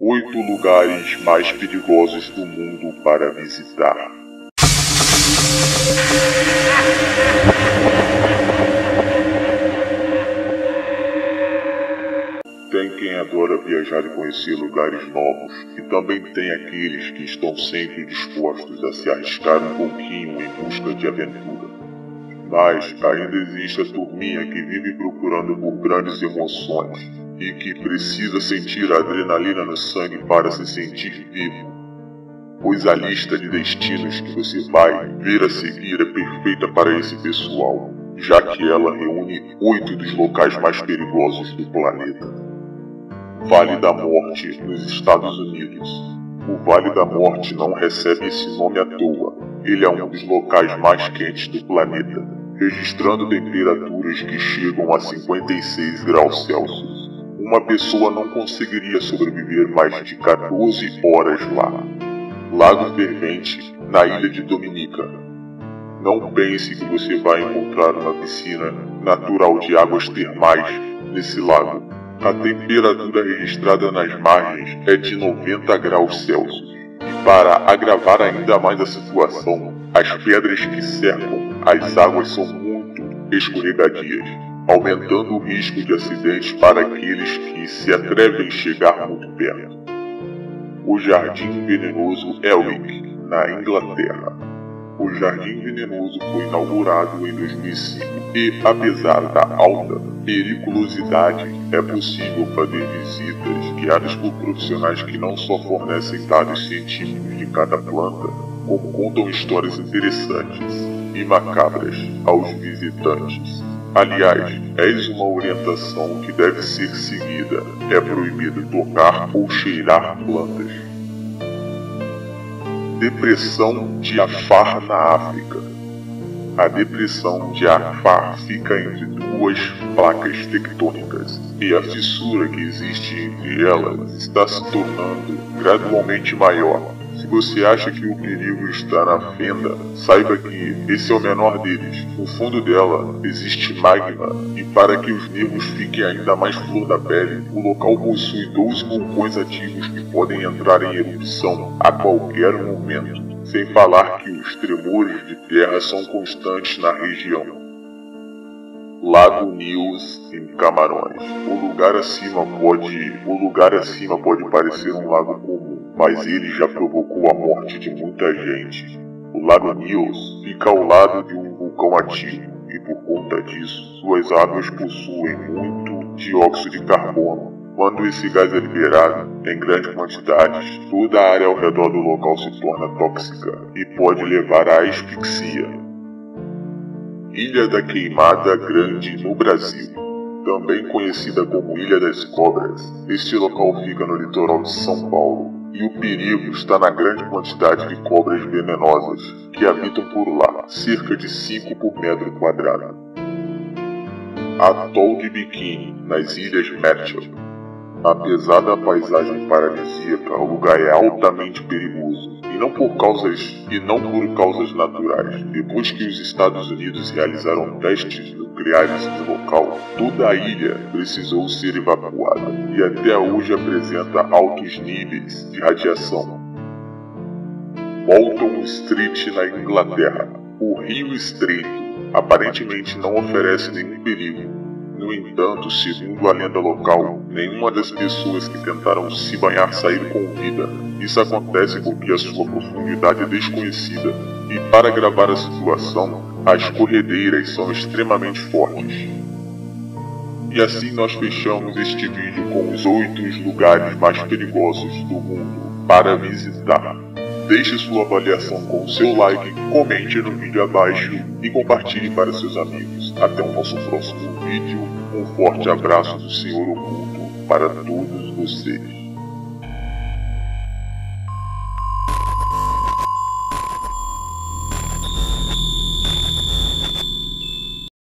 Oito lugares mais perigosos do mundo para visitar. Tem quem adora viajar e conhecer lugares novos, e também tem aqueles que estão sempre dispostos a se arriscar um pouquinho em busca de aventura. Mas ainda existe a turminha que vive procurando por grandes emoções e que precisa sentir a adrenalina no sangue para se sentir vivo. Pois a lista de destinos que você vai ver a seguir é perfeita para esse pessoal, já que ela reúne oito dos locais mais perigosos do planeta. Vale da Morte nos Estados Unidos. O Vale da Morte não recebe esse nome à toa. Ele é um dos locais mais quentes do planeta, registrando temperaturas que chegam a 56 graus Celsius. Uma pessoa não conseguiria sobreviver mais de 14 horas lá. Lago Fervente, na ilha de Dominica. Não pense que você vai encontrar uma piscina natural de águas termais nesse lago a temperatura registrada nas margens é de 90 graus Celsius. E para agravar ainda mais a situação, as pedras que cercam as águas são muito escorregadias, aumentando o risco de acidentes para aqueles que se atrevem a chegar muito perto. O Jardim Venenoso Elwick, na Inglaterra. O Jardim Venenoso foi inaugurado em 2005 e, apesar da alta periculosidade, é possível fazer visitas guiadas por profissionais que não só fornecem dados científicos de cada planta, como contam histórias interessantes e macabras aos visitantes. Aliás, eis uma orientação que deve ser seguida. É proibido tocar ou cheirar plantas. Depressão de Afar na África. A depressão de Afar fica entre duas placas tectônicas e a fissura que existe entre elas está se tornando gradualmente maior. Você acha que o perigo está na fenda, saiba que esse é o menor deles. No fundo dela existe magma, e para que os nervos fiquem ainda mais flor da pele, o local possui 12 vulcões ativos que podem entrar em erupção a qualquer momento. Sem falar que os tremores de terra são constantes na região. Lago News em Camarões. O lugar acima pode, o lugar acima pode parecer um lago comum, mas ele já provocou a morte de muita gente. O Lago News fica ao lado de um vulcão ativo e por conta disso, suas águas possuem muito dióxido de carbono. Quando esse gás é liberado em grandes quantidades, toda a área ao redor do local se torna tóxica e pode levar à asfixia. Ilha da Queimada Grande no Brasil, também conhecida como Ilha das Cobras. Este local fica no litoral de São Paulo e o perigo está na grande quantidade de cobras venenosas que habitam por lá, cerca de 5 por metro quadrado. Atol de Bikini, nas Ilhas Marshall. Apesar da paisagem paradisíaca, o lugar é altamente perigoso e não por causas e não por causas naturais. Depois que os Estados Unidos realizaram testes nucleares no local, toda a ilha precisou ser evacuada e até hoje apresenta altos níveis de radiação. Bolton Street na Inglaterra. O Rio Estreito aparentemente não oferece nenhum perigo, no entanto, segundo a lenda local, nenhuma das pessoas que tentaram se banhar saíram com vida. Isso acontece porque a sua profundidade é desconhecida, e para gravar a situação, as corredeiras são extremamente fortes. E assim nós fechamos este vídeo com os oito lugares mais perigosos do mundo para visitar. Deixe sua avaliação com seu like, comente no vídeo abaixo e compartilhe para seus amigos. Até o nosso próximo vídeo. Um forte abraço do Senhor Oculto para todos vocês.